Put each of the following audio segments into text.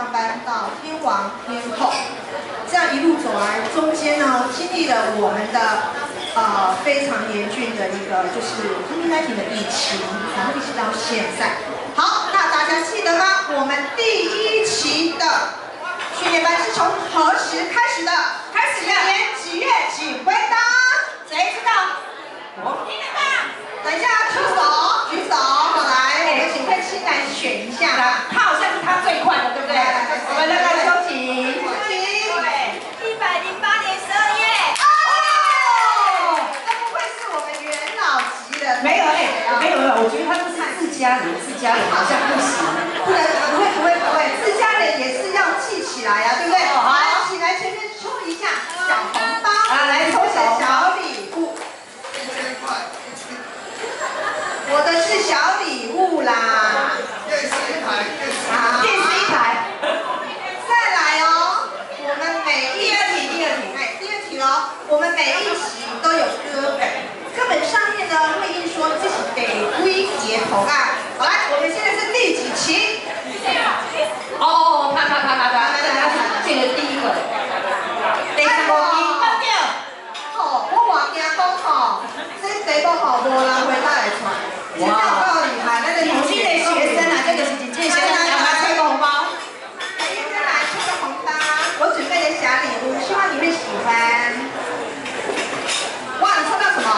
上班到天王天后，这样一路走来，中间呢经历了我们的呃非常严峻的一个就是 COVID-19 的疫情，然后一直到现在。好，那大家记得吗？我们第一期的训练班是从何时开始的？开始的年几月几回答？谁知道？我听得到。等一下举手，举手，好来，我们请佩青来选一下。他好像是他最快的，对不对？我们来来休息。休息。对，一百零八年十二月。哦，那不愧是我们元老级的。没有哎，没有没有，我觉得他们是自家人，自家人好像不行。不能，不会不会不会，自家人也是要记起来呀，对不对？好，起来前面抽一下小红包。啊，来抽小小礼物。我的是小礼物啦。电视一台，电视一台。好，电视一台。再来哦，我们每一题，第二题，哎，第二题喽，我们每一题都有歌本，课本上面呢会印说自己得归结头啊。好来，我们现在是第几期？哦啪啪啪啪啪，来来来，这个第一个。第三个题，关掉。哦，我话惊讲吼，这题目吼无人回答会出来，真的有够厉害，那个年轻的学生啊，这个是真正学生，来吹个红包。来，医生来吹个红包，我准备的小礼物，希望你会喜欢。哇，你抽到什么？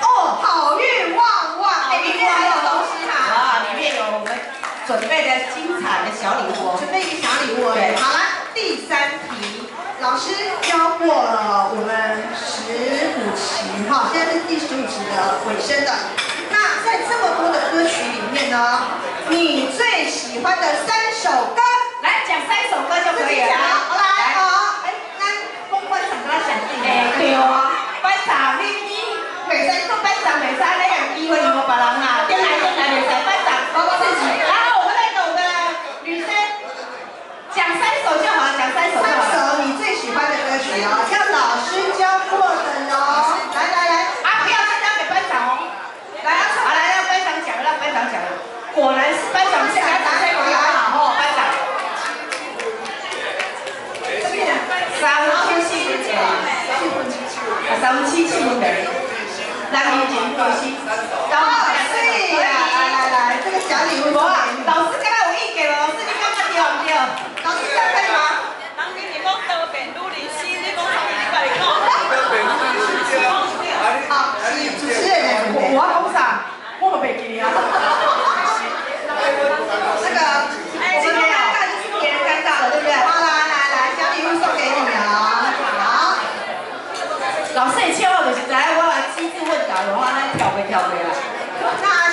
哦，好运旺旺，哎，里面还有东西哈。啊，里面有我们准备的精彩的小礼物。准备一个小礼物对。好了，第三题，老师教过了我们十五期哈，现在是第十五期的尾声的。那在这么多的歌曲里面呢，你最喜欢的三首歌，来讲三首歌就可以了。好来，好，哎，那公班长跟他讲自己。哎，对哦，班长，你你每三做班长，每三那有机会有别人啊，进来进来，每三班长包括自己。然后我们那个我们的女生讲三首就好了，讲三首就三好了。首你最喜欢的歌曲哦，要老师教过的哦。来来来，啊，不要先交给班长哦。来，好来让班长讲，让班长讲。果然是班长现在打开回答哦，班长。三七七分的，啊，三七七分的，男女情对心。好，对呀，来来来，这个小礼物。老师刚刚有意见了，老师你感觉对不对？老师这样可以吗？人哋是讲多变女人心，你讲啥？你家己讲。好，是主持人的准备。我讲啥？我都袂记啊。那个，我们尴尬就是别人尴尬了，对不对？好，来来来，小礼物送给你哦。好，老师会笑我就是知影我来机智问答的话，咱跳袂跳袂来。那